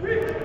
Three.